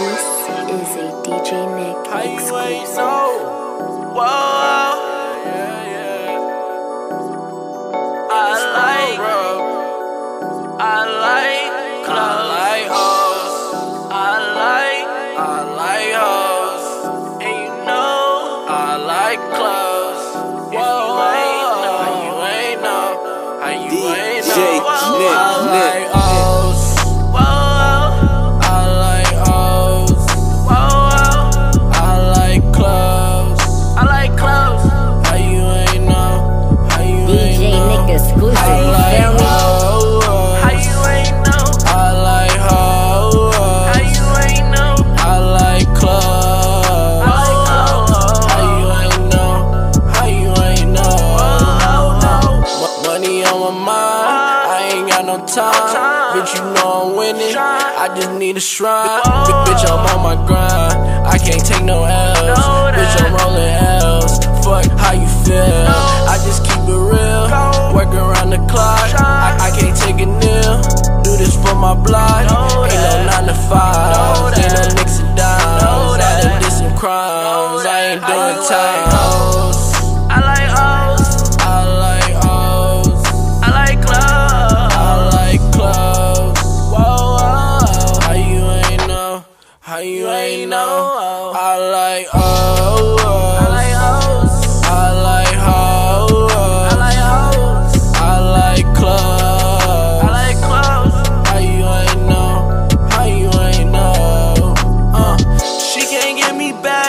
This is a DJ Nick How you ain't exclusive. know? Whoa. I like, I like, I like hoes. I like, I like hoes. And you know, I like clothes. Exclusive, I you like feel me? Uh, How you ain't know? I like hoes. Uh, How you ain't know? I like clothes. I like clothes. How you ain't know? How you ain't know? Oh, oh, oh. Mo- Money on my mind. Uh, I ain't got no time. Bitch, you know I'm winning. I just need a shrine. Bi- Bitch, I'm on my grind. I can't take no L's. I can't take a nil. Do this for my block. Ain't no nine to five. Ain't no nicks and dimes. I done did some crimes. I ain't doing time. I like O's. I like O's. I like clothes. I like clothes. Whoa, whoa. How you ain't know? How you ain't know? I like O's.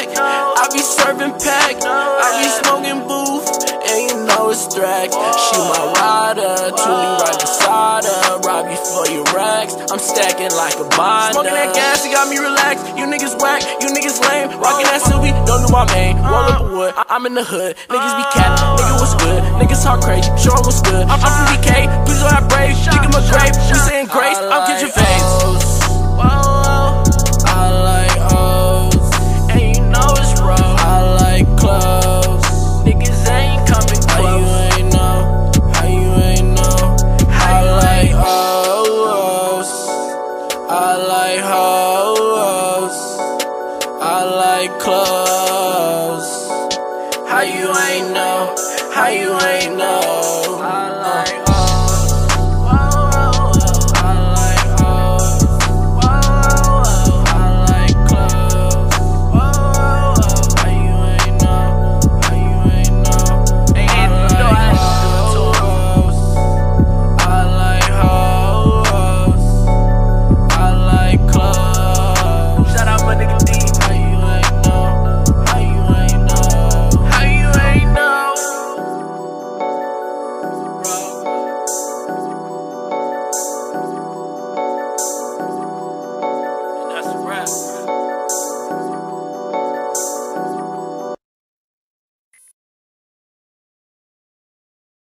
Back. I be serving pack. I be smoking booth, and you know it's track. She my rider, truly right beside her. Rob you for your racks. I'm stacking like a binder. Smoking that gas, it got me relaxed. You niggas whack, you niggas lame. Rocking that Sylvie, don't know my main. Roll up a wood, I- I'm in the hood. Niggas be cat, nigga what's good. Niggas talk crazy, sure what's good. I'm from BK, please don't have brave. In my grave, we saying grace. I'm kitchen face. Like clothes. How you ain't know? How you ain't know?